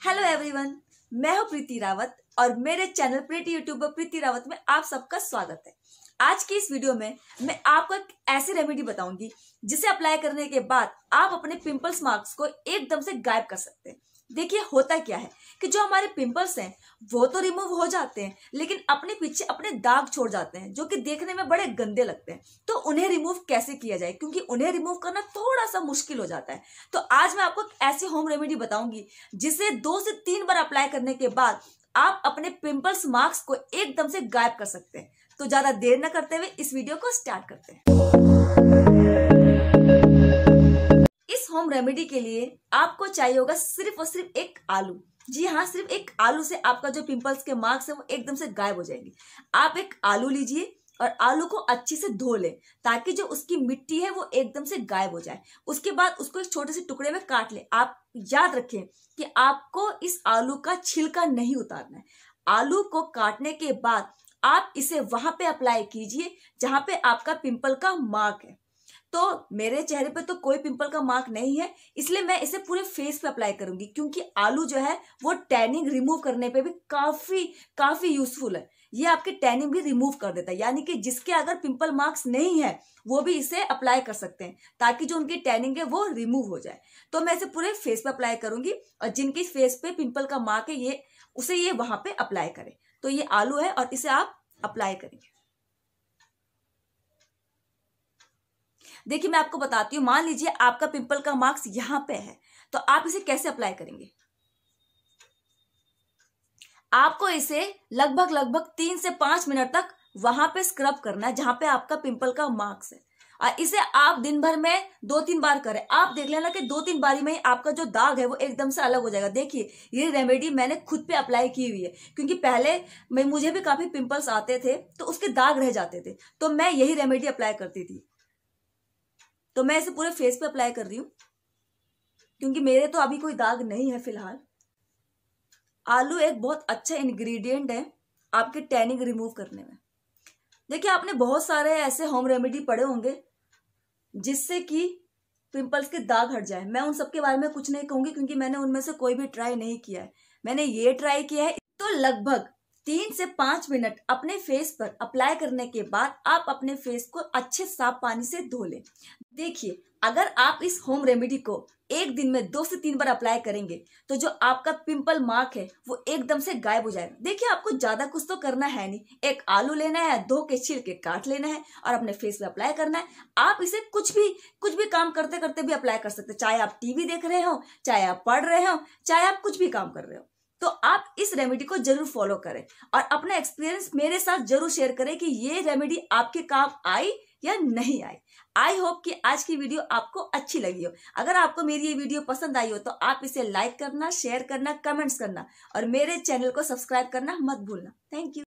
Hello everyone मैं हूँ प्रीति रावत और मेरे चैनल प्रीति यूट्यूबर प्रीति रावत में आप सबका स्वागत है। आज की इस वीडियो में मैं आपको एक ऐसी रेमेडी बताऊँगी, जिसे अप्लाई करने के बाद आप अपने पिंपल्स मार्क्स को एकदम से गायब कर सकते हैं। देखिए होता क्या है कि जो हमारे पिंपल्स हैं, वो तो रिमूव हो जाते हैं, लेकिन अपने पीछे अपने दाग छोड़ जाते हैं, जो कि देखने में बड़े गंदे लगते हैं। तो उन्हें रिमूव कैसे किया जाए? क्योंकि उन्हें रिमूव करना थोड़ा सा मुश्किल हो जाता है। तो आज मैं आपको ऐसी होम रेमेडी बताऊँगी, जिसे दो से तीन बार अप्लाई करने के बाद आप अपने पिंपल्स मार्क्स को एकदम से गायब कर सकते हैं। तो ज़्यादा देर न करते हुए इस वीडियो को स्टार्ट करते हैं। होम रेमेडी के लिए आपको चाहिए होगा सिर्फ़ और सिर्फ़ एक आलू। जी हाँ सिर्फ़ एक आलू से आपका जो पिंपल्स के मार्क्स है वो एकदम से गायब हो जाएँगे। आप एक आलू लीजिए और आलू को अच्छे से धो लें ताकि जो उसकी मिट्टी है वो एकदम से गायब हो जाए। उसके बाद उसको एक छोटे से टुकड़े में काट लें। आप याद रखें कि आपको इस आलू का छिलका नहीं उतारना है। आलू को काटने के बाद आप इसे वहाँ पे अप्लाई कीजिए जहाँ पे आपका पिंपल का मार्क है। तो मेरे चेहरे पर तो कोई पिंपल का मार्क नहीं है, इसलिए मैं इसे पूरे फेस पे अप्लाई करूँगी, क्योंकि आलू जो है, वो टैनिंग रिमूव करने पे भी काफ़ी काफ़ी यूजफुल है। ये आपकी टैनिंग भी रिमूव कर देता है, यानी कि जिसके अगर पिंपल मार्क्स नहीं है, वो भी इसे अप्लाई कर सकते हैं, ताकि जो उनकी टैनिंग है, वो रिमूव हो जाए। तो मैं इसे पूरे फेस पे अप्लाई करूँगी, और जिनकी फेस पे पिंपल का मार्क है, ये, उसे ये वहाँ पे अप्लाई करें। तो ये आलू है, और इसे आप अप्लाई करेंगे। देखिए, मैं आपको बताती हूँ, मान लीजिए आपका पिंपल का मार्क्स यहाँ पे है तो आप इसे कैसे अप्लाई करेंगे? आपको इसे लगभग लगभग तीन से पाँच मिनट तक वहाँ पे स्क्रब करना है, जहाँ पे आपका पिंपल का मार्क्स है। और इसे आप दिन भर में दो तीन बार करें। आप देख लेना कि दो तीन बारी में आपका जो दाग है, वो एकदम से अलग हो जाएगा। देखिए, ये रेमेडी मैंने खुद पे अप्लाई की हुई है, क्योंकि पहले मैं, मुझे भी काफ़ी पिंपल्स आते थे तो उसके दाग रह जाते थे तो मैं यही रेमेडी अप्लाई करती थी। तो मैं इसे पूरे फेस पे अप्लाई कर रही हूँ, क्योंकि मेरे तो अभी कोई दाग नहीं है फ़िलहाल। आलू एक बहुत अच्छा इंग्रेडिएंट है आपके टैनिंग रिमूव करने में। देखिए, आपने बहुत सारे ऐसे होम रेमेडी पढ़े होंगे, जिससे कि पिंपल्स के दाग हट जाए। मैं उन सब के बारे में कुछ नहीं कहूँगी, क्योंकि मैंने उनमें से कोई भी ट्राई नहीं किया है। मैंने ये ट्राई किया है तो लगभग तीन से पाँच मिनट अपने फेस पर अप्लाई करने के बाद आप अपने फेस को अच्छे साफ़ पानी से धो लें। देखिए, अगर आप इस होम रेमेडी को एक दिन में दो से तीन बार अप्लाई करेंगे तो जो आपका पिंपल मार्क है, वो एकदम से गायब हो जाएगा। देखिए, आपको ज़्यादा कुछ तो करना है नहीं। एक आलू लेना है, दो के छिल के काट लेना है और अपने फेस पे अप्लाई करना है। आप इसे कुछ भी कुछ भी काम करते करते भी अप्लाई कर सकते चाहे आप टीवी देख रहे हो, चाहे आप पढ़ रहे हो, चाहे आप कुछ भी काम कर रहे हो। तो आप इस रेमेडी को ज़रूर फॉलो करें और अपना एक्सपीरियंस मेरे साथ ज़रूर शेयर करें कि ये रेमेडी आपके काम आई या नहीं आई। आई होप कि आज की वीडियो आपको अच्छी लगी हो। अगर आपको मेरी ये वीडियो पसंद आई हो तो आप इसे लाइक करना शेयर करना कमेंट्स करना और मेरे चैनल को सब्सक्राइब करना मत भूलना। Thank you